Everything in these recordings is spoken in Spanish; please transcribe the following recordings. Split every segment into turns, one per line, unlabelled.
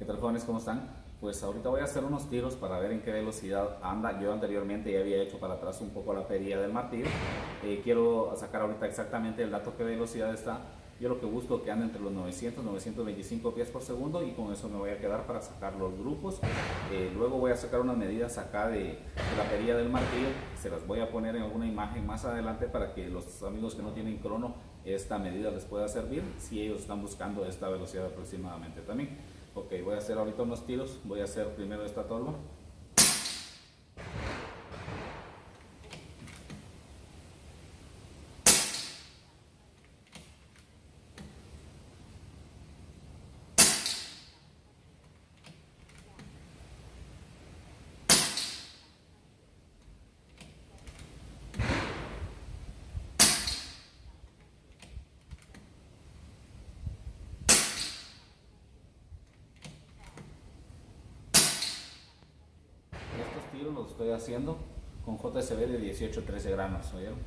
¿Qué tal jóvenes? ¿Cómo están? Pues ahorita voy a hacer unos tiros para ver en qué velocidad anda. Yo anteriormente ya había hecho para atrás un poco la perilla del martillo. Eh, quiero sacar ahorita exactamente el dato qué velocidad está. Yo lo que busco que ande entre los 900 925 pies por segundo y con eso me voy a quedar para sacar los grupos. Eh, luego voy a sacar unas medidas acá de, de, la perilla del martillo. Se las voy a poner en alguna imagen más adelante para que los amigos que no tienen crono esta medida les pueda servir si ellos están buscando esta velocidad aproximadamente también. Ok, voy a hacer ahorita unos tiros. Voy a hacer primero esta tolva. Tiro lo estoy haciendo con JSB de 18-13 gramos, ¿oyeron?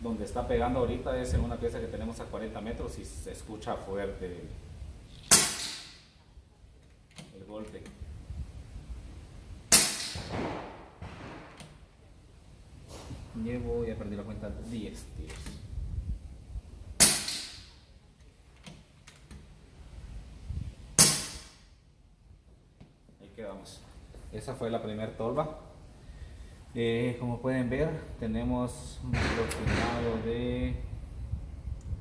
Donde está pegando ahorita es en una pieza que tenemos a 40 metros y se escucha fuerte golpe. Llevo, ya perdí la cuenta, 10 tiros. Ahí quedamos. Esa fue la primera tolva. Eh, como pueden ver, tenemos un aproximado de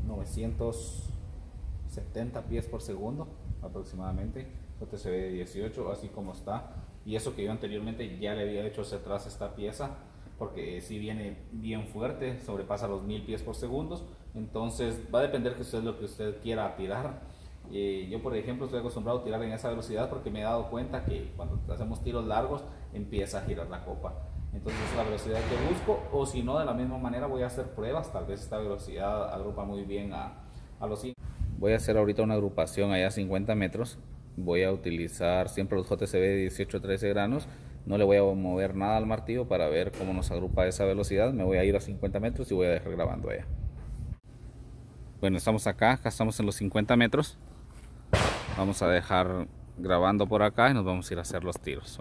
970 pies por segundo aproximadamente JCB de 18 así como está y eso que yo anteriormente ya le había hecho hacia atrás esta pieza porque si viene bien fuerte sobrepasa los 1000 pies por segundo. Entonces va a depender que usted lo que usted quiera tirar. Eh, yo por ejemplo estoy acostumbrado a tirar en esa velocidad porque me he dado cuenta que cuando hacemos tiros largos empieza a girar la copa. Entonces es la velocidad que busco o si no de la misma manera voy a hacer pruebas. Tal vez esta velocidad agrupa muy bien a, a los voy a hacer ahorita una agrupación allá a 50 metros. Voy a utilizar siempre los JCB de 18-13 granos no le voy a mover nada al martillo para ver cómo nos agrupa esa velocidad. Me voy a ir a 50 metros y voy a dejar grabando allá. Bueno estamos acá acá estamos en los 50 metros. Vamos a dejar grabando por acá y nos vamos a ir a hacer los tiros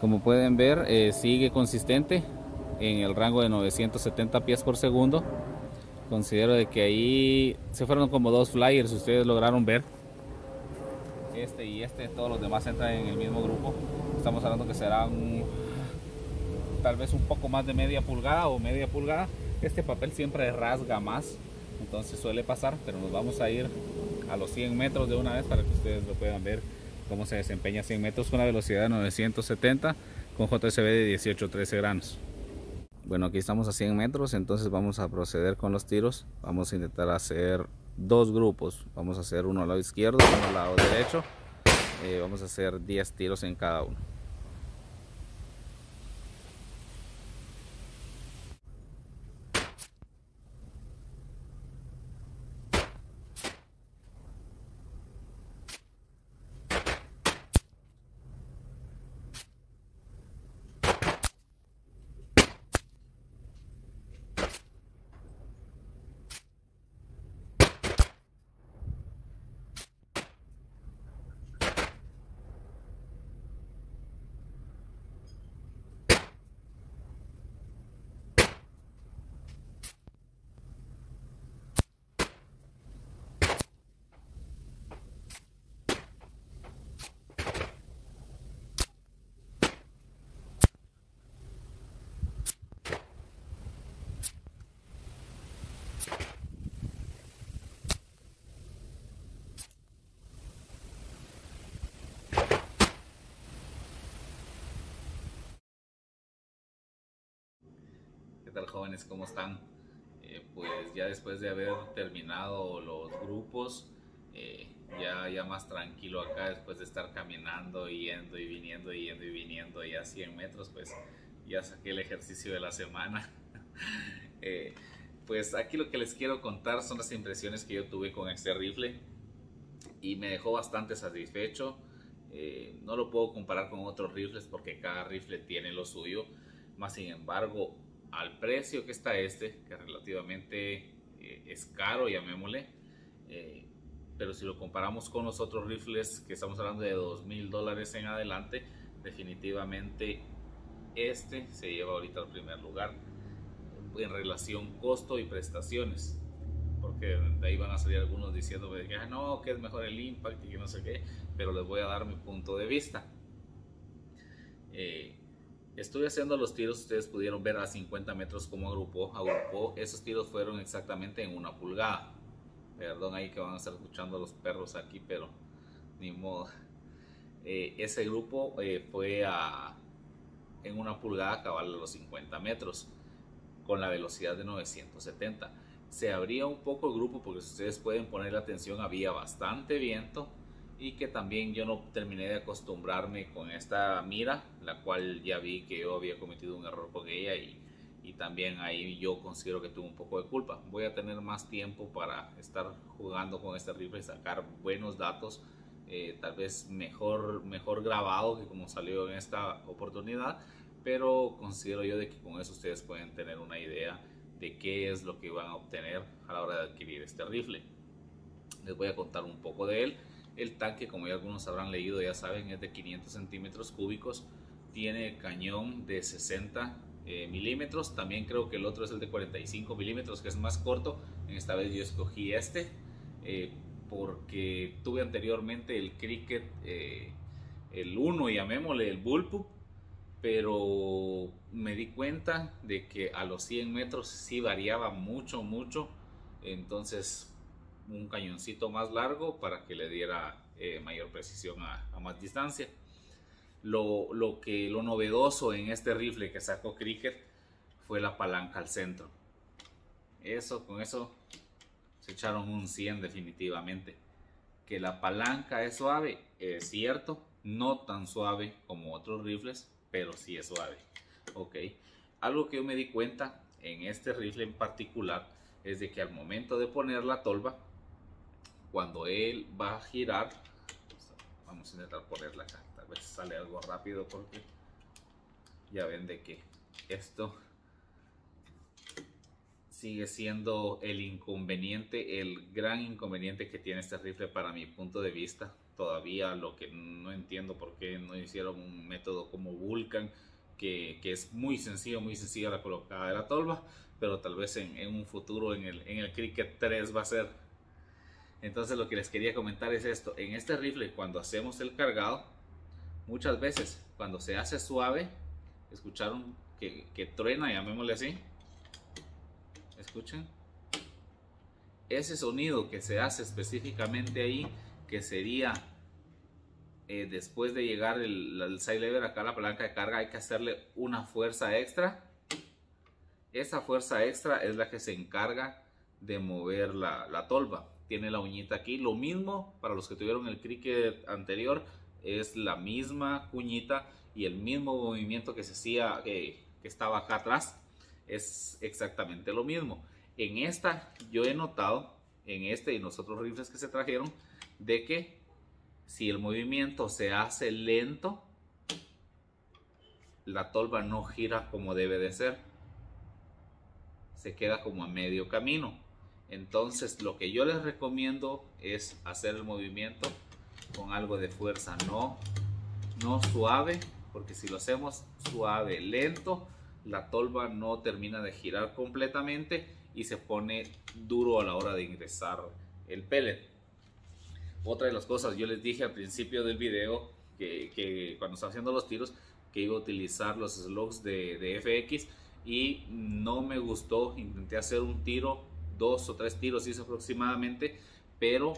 Como pueden ver, eh, sigue consistente en el rango de 970 pies por segundo. Considero de que ahí se fueron como dos flyers, ustedes lograron ver. Este y este, todos los demás entran en el mismo grupo. Estamos hablando que serán tal vez un poco más de media pulgada o media pulgada. Este papel siempre rasga más, entonces suele pasar, pero nos vamos a ir a los 100 metros de una vez para que ustedes lo puedan ver cómo se desempeña 100 metros con una velocidad de 970 con JSB de 18-13 granos. Bueno, aquí estamos a 100 metros, entonces vamos a proceder con los tiros. Vamos a intentar hacer dos grupos. Vamos a hacer uno al lado izquierdo uno al lado derecho. Eh, vamos a hacer 10 tiros en cada uno. Jóvenes, ¿cómo están? Eh, pues ya después de haber terminado los grupos, eh, ya, ya más tranquilo acá, después de estar caminando, yendo y viniendo, yendo y viniendo, ya 100 metros, pues ya saqué el ejercicio de la semana. Eh, pues aquí lo que les quiero contar son las impresiones que yo tuve con este rifle y me dejó bastante satisfecho. no lo puedo comparar con otros rifles porque cada rifle tiene lo suyo, más sin embargo al precio que está este, que relativamente eh, es caro, llamémosle, eh, pero si lo comparamos con los otros rifles que estamos hablando de dos mil dólares en adelante, definitivamente este se lleva ahorita al primer lugar en relación costo y prestaciones. Porque de ahí van a salir algunos diciendo que ah, no, que es mejor el Impact y que no sé qué, pero les voy a dar mi punto de vista. Eh, Estuve haciendo los tiros, ustedes pudieron ver a 50 metros cómo agrupó, agrupó. Esos tiros fueron exactamente en una pulgada. Perdón ahí que van a estar escuchando a los perros aquí, pero ni modo. Eh, ese grupo eh, fue a, en una pulgada cabal a los 50 metros con la velocidad de 970. Se abría un poco el grupo porque si ustedes pueden poner la atención había bastante viento y que también yo no terminé de acostumbrarme con esta mira, la cual ya vi que yo había cometido un error con ella y, y también ahí yo considero que tuve un poco de culpa. Voy a tener más tiempo para estar jugando con este rifle y sacar buenos datos, eh, tal vez mejor, mejor grabado que como salió en esta oportunidad, pero considero yo de que con eso ustedes pueden tener una idea de qué es lo que van a obtener a la hora de adquirir este rifle. Les voy a contar un poco de él. El tanque, como ya algunos habrán leído, ya saben, es de 500 centímetros cúbicos. Tiene cañón de 60 eh, milímetros. También creo que el otro es el de 45 milímetros, que es más corto. Esta vez yo escogí este eh, porque tuve anteriormente el Cricket, eh, el 1, llamémosle el Bullpup. Pero me di cuenta de que a los 100 metros sí variaba mucho, mucho. Entonces un cañoncito más largo para que le diera eh, mayor precisión a, más distancia. Lo, lo, que, lo novedoso en este rifle que sacó Cricket fue la palanca al centro. Eso, con eso se echaron un 100 definitivamente. Que la palanca es suave, es cierto, no tan suave como otros rifles, pero sí es suave. Ok, algo que yo me di cuenta en este rifle en particular es de que al momento de poner la tolva cuando él va a girar, vamos a intentar ponerla acá, tal vez sale algo rápido porque ya ven de que esto sigue siendo el inconveniente, el gran inconveniente que tiene este rifle para mi punto de vista. Todavía lo que no entiendo por qué no hicieron un método como Vulcan, que, que es muy sencillo, muy sencilla la colocada de la tolva, pero tal vez en, en un futuro en el, en el Cricket 3 va a ser entonces lo que les quería comentar es esto. En este rifle cuando hacemos el cargado, muchas veces cuando se hace suave, escucharon que, que truena, llamémosle así. Escuchen. Ese sonido que se hace específicamente ahí, que sería eh, después de llegar el, el side lever acá la palanca de carga, hay que hacerle una fuerza extra. Esa fuerza extra es la que se encarga de mover la, la tolva tiene la uñita aquí. Lo mismo para los que tuvieron el cricket anterior, es la misma cuñita y el mismo movimiento que se hacía, que, estaba acá atrás, es exactamente lo mismo. En esta yo he notado, en este y en los otros rifles que se trajeron, de que si el movimiento se hace lento, la tolva no gira como debe de ser. Se queda como a medio camino. Entonces lo que yo les recomiendo es hacer el movimiento con algo de fuerza, no, no suave, porque si lo hacemos suave, lento, la tolva no termina de girar completamente y se pone duro a la hora de ingresar el pellet. Otra de las cosas, yo les dije al principio del video que, cuando estaba haciendo los tiros que iba a utilizar los slugs de FX y no me gustó, intenté hacer un tiro dos o tres tiros hizo aproximadamente, pero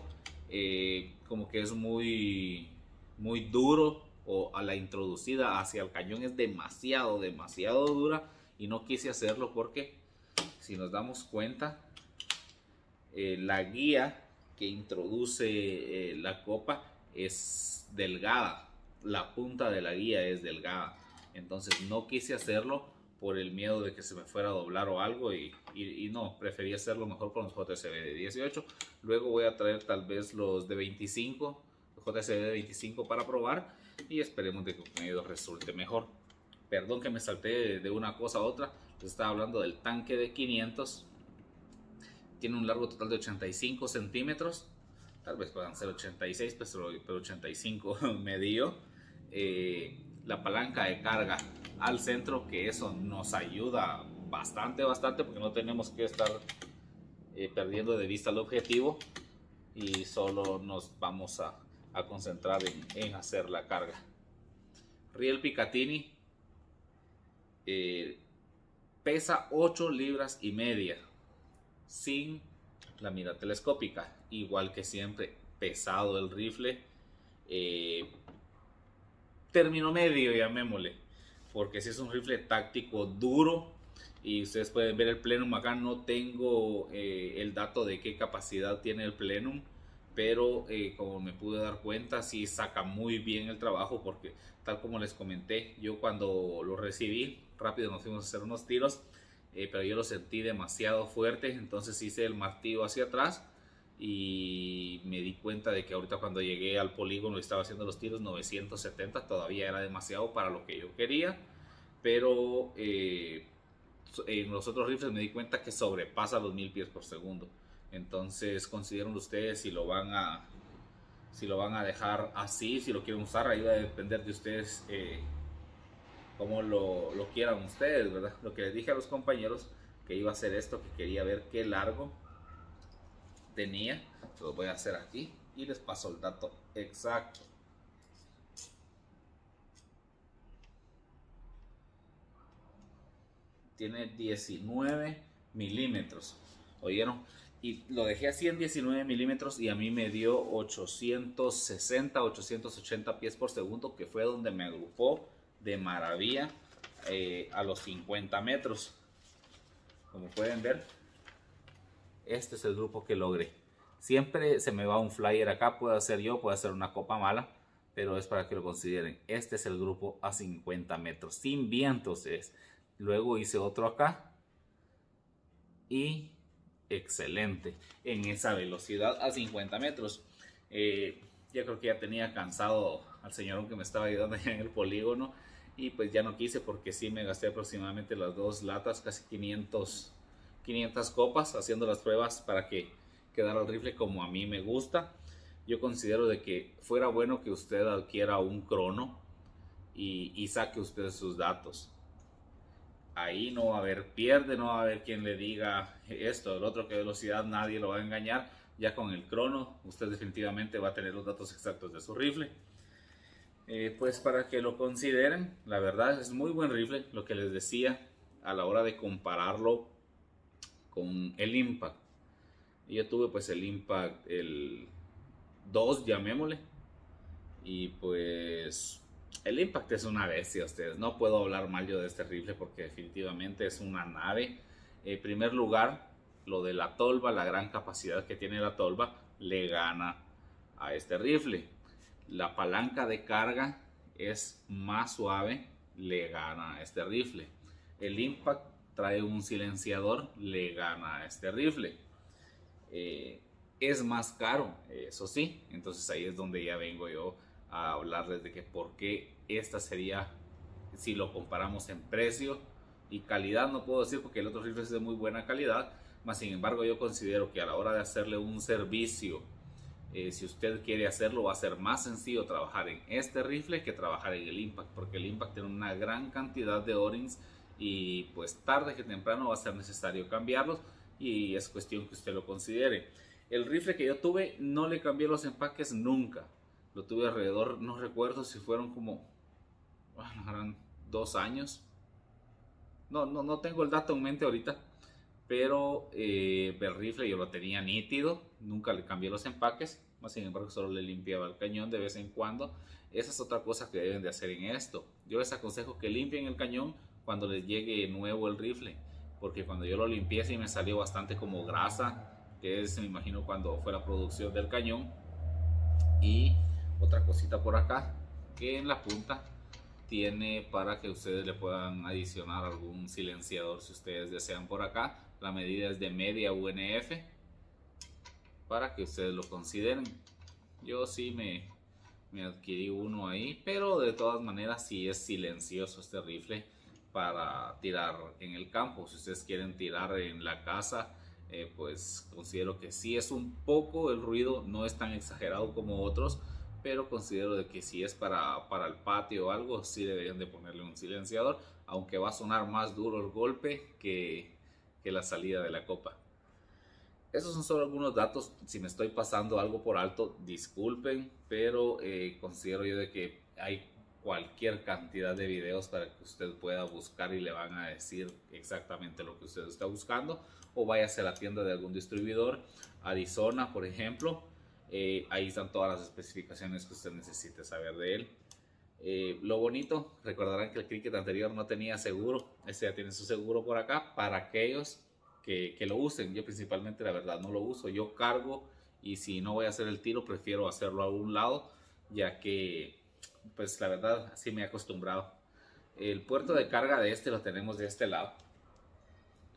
eh, como que es muy, muy duro o a la introducida hacia el cañón es demasiado, demasiado dura y no quise hacerlo porque si nos damos cuenta, eh, la guía que introduce eh, la copa es delgada, la punta de la guía es delgada, entonces no quise hacerlo por el miedo de que se me fuera a doblar o algo y, y, no, preferí hacerlo mejor con los JCB de 18. Luego voy a traer tal vez los de 25, los JCB de 25 para probar y esperemos de que con ellos resulte mejor. Perdón que me salté de una cosa a otra, les estaba hablando del tanque de 500. Tiene un largo total de 85 centímetros, tal vez puedan ser 86, pero, pero 85 me dio. Eh, la palanca de carga al centro, que eso nos ayuda bastante, bastante, porque no tenemos que estar eh, perdiendo de vista el objetivo y solo nos vamos a, a concentrar en, hacer la carga. Riel Picatinny eh, pesa 8 libras y media sin la mira telescópica, igual que siempre, pesado el rifle. Eh, término medio, llamémosle, porque si es un rifle táctico duro y ustedes pueden ver el plenum acá, no tengo eh, el dato de qué capacidad tiene el plenum, pero eh, como me pude dar cuenta, sí saca muy bien el trabajo porque tal como les comenté, yo cuando lo recibí, rápido nos fuimos a hacer unos tiros, eh, pero yo lo sentí demasiado fuerte, entonces hice el martillo hacia atrás y me di cuenta de que ahorita cuando llegué al polígono y estaba haciendo los tiros 970 todavía era demasiado para lo que yo quería pero eh, en los otros rifles me di cuenta que sobrepasa los 1000 pies por segundo. Entonces consideren ustedes si lo van a si lo van a dejar así si lo quieren usar ahí va a depender de ustedes eh, cómo lo, lo quieran ustedes verdad lo que les dije a los compañeros que iba a hacer esto que quería ver qué largo tenía. Lo voy a hacer aquí y les paso el dato exacto. Tiene 19 milímetros. ¿Oyeron? Y lo dejé así en 19 milímetros y a mí me dio 860, 880 pies por segundo, que fue donde me agrupó de maravilla eh, a los 50 metros. Como pueden ver, este es el grupo que logré. Siempre se me va un flyer acá, puede ser yo, puede ser una copa mala, pero es para que lo consideren. Este es el grupo a 50 metros, sin vientos. Luego hice otro acá y excelente en esa velocidad a 50 metros. Eh, ya creo que ya tenía cansado al señor que me estaba ayudando en el polígono y pues ya no quise porque sí me gasté aproximadamente las dos latas, casi 500 500 copas haciendo las pruebas para que quedara el rifle como a mí me gusta. Yo considero de que fuera bueno que usted adquiera un crono y, saque usted sus datos. Ahí no va a haber pierde, no va a haber quien le diga esto, el otro que velocidad nadie lo va a engañar. Ya con el crono usted definitivamente va a tener los datos exactos de su rifle. Eh, pues para que lo consideren, la verdad es muy buen rifle, lo que les decía a la hora de compararlo con el Impact. Y yo tuve pues el Impact, el 2, llamémosle. Y pues el Impact es una bestia, ustedes. No puedo hablar mal yo de este rifle porque definitivamente es una nave. En primer lugar, lo de la tolva, la gran capacidad que tiene la tolva, le gana a este rifle. La palanca de carga es más suave, le gana a este rifle. El Impact trae un silenciador, le gana a este rifle. Eh, es más caro, eso sí. Entonces ahí es donde ya vengo yo a hablarles de que por qué esta sería, si lo comparamos en precio y calidad, no puedo decir porque el otro rifle es de muy buena calidad, mas sin embargo yo considero que a la hora de hacerle un servicio, eh, si usted quiere hacerlo, va a ser más sencillo trabajar en este rifle que trabajar en el Impact, porque el Impact tiene una gran cantidad de O-rings y pues tarde que temprano va a ser necesario cambiarlos y es cuestión que usted lo considere. El rifle que yo tuve no le cambié los empaques nunca. Lo tuve alrededor, no recuerdo si fueron como bueno, dos años. No, no, no tengo el dato en mente ahorita. Pero eh, el rifle yo lo tenía nítido. Nunca le cambié los empaques. Más sin embargo, solo le limpiaba el cañón de vez en cuando. Esa es otra cosa que deben de hacer en esto. Yo les aconsejo que limpien el cañón cuando les llegue nuevo el rifle, porque cuando yo lo limpié sí me salió bastante como grasa, que es me imagino cuando fue la producción del cañón. Y otra cosita por acá, que en la punta tiene para que ustedes le puedan adicionar algún silenciador si ustedes desean por acá. La medida es de media UNF para que ustedes lo consideren. Yo sí me, me adquirí uno ahí, pero de todas maneras sí es silencioso este rifle para tirar en el campo. Si ustedes quieren tirar en la casa, eh, pues considero que sí es un poco el ruido, no es tan exagerado como otros, pero considero de que si es para, para el patio o algo, sí deberían de ponerle un silenciador, aunque va a sonar más duro el golpe que, que la salida de la copa. Esos son solo algunos datos. Si me estoy pasando algo por alto, disculpen, pero eh, considero yo de que hay cualquier cantidad de videos para que usted pueda buscar y le van a decir exactamente lo que usted está buscando o váyase a la tienda de algún distribuidor Arizona por ejemplo eh, ahí están todas las especificaciones que usted necesite saber de él. Eh, lo bonito recordarán que el cricket anterior no tenía seguro este ya tiene su seguro por acá para aquellos que, que lo usen. Yo principalmente la verdad no lo uso. Yo cargo y si no voy a hacer el tiro prefiero hacerlo a un lado ya que pues la verdad así me he acostumbrado. El puerto de carga de este lo tenemos de este lado.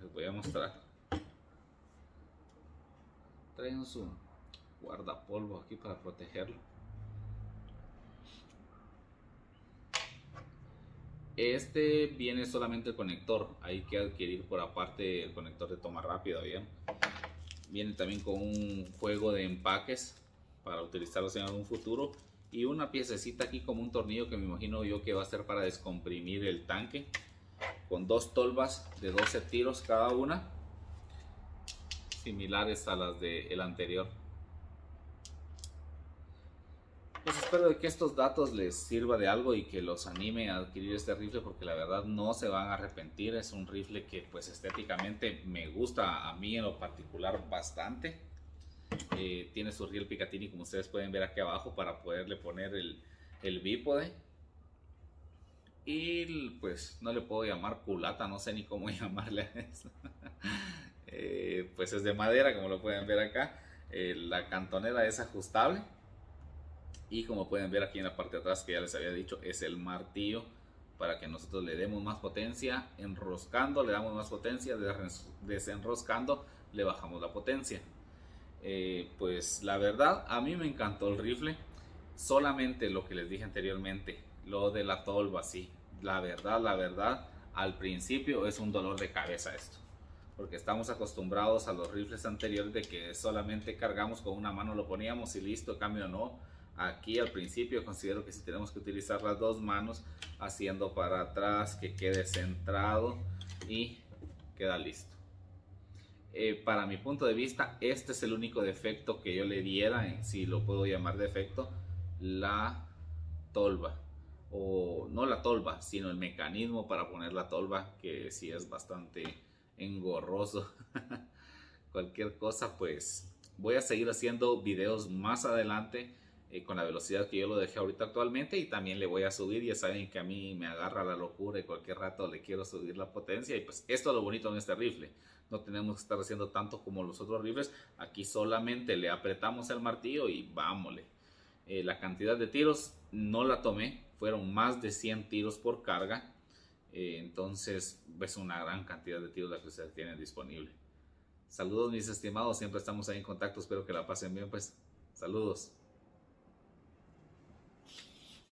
Les voy a mostrar. Traemos un guardapolvo aquí para protegerlo. Este viene solamente el conector, hay que adquirir por aparte el conector de toma rápida, bien. Viene también con un juego de empaques para utilizarlos en algún futuro y una piececita aquí como un tornillo que me imagino yo que va a ser para descomprimir el tanque con dos tolvas de 12 tiros cada una similares a las del el anterior. Pues espero de que estos datos les sirva de algo y que los anime a adquirir este rifle porque la verdad no se van a arrepentir es un rifle que pues estéticamente me gusta a mí en lo particular bastante eh, tiene su riel Picatinny como ustedes pueden ver aquí abajo para poderle poner el, el bípode. Y pues no le puedo llamar culata, no sé ni cómo llamarle a eso. Eh, pues es de madera como lo pueden ver acá. Eh, la cantonera es ajustable. Y como pueden ver aquí en la parte de atrás que ya les había dicho es el martillo para que nosotros le demos más potencia. Enroscando le damos más potencia, desenroscando le bajamos la potencia. Eh, pues la verdad a mí me encantó el rifle. Solamente lo que les dije anteriormente, lo de la tolva, sí. La verdad, la verdad, al principio es un dolor de cabeza esto. Porque estamos acostumbrados a los rifles anteriores de que solamente cargamos con una mano, lo poníamos y listo, cambio no. Aquí al principio considero que si tenemos que utilizar las dos manos haciendo para atrás, que quede centrado y queda listo. Eh, para mi punto de vista, este es el único defecto que yo le diera, si lo puedo llamar defecto, la tolva. O no la tolva, sino el mecanismo para poner la tolva, que sí es bastante engorroso. Cualquier cosa, pues voy a seguir haciendo videos más adelante eh, con la velocidad que yo lo dejé ahorita actualmente y también le voy a subir, ya saben que a mí me agarra la locura y cualquier rato le quiero subir la potencia y pues esto es lo bonito en este rifle, no tenemos que estar haciendo tanto como los otros rifles, aquí solamente le apretamos el martillo y vámonos. Eh, la cantidad de tiros no la tomé, fueron más de 100 tiros por carga, eh, entonces es una gran cantidad de tiros la que ustedes tienen disponible. Saludos mis estimados, siempre estamos ahí en contacto, espero que la pasen bien, pues. Saludos.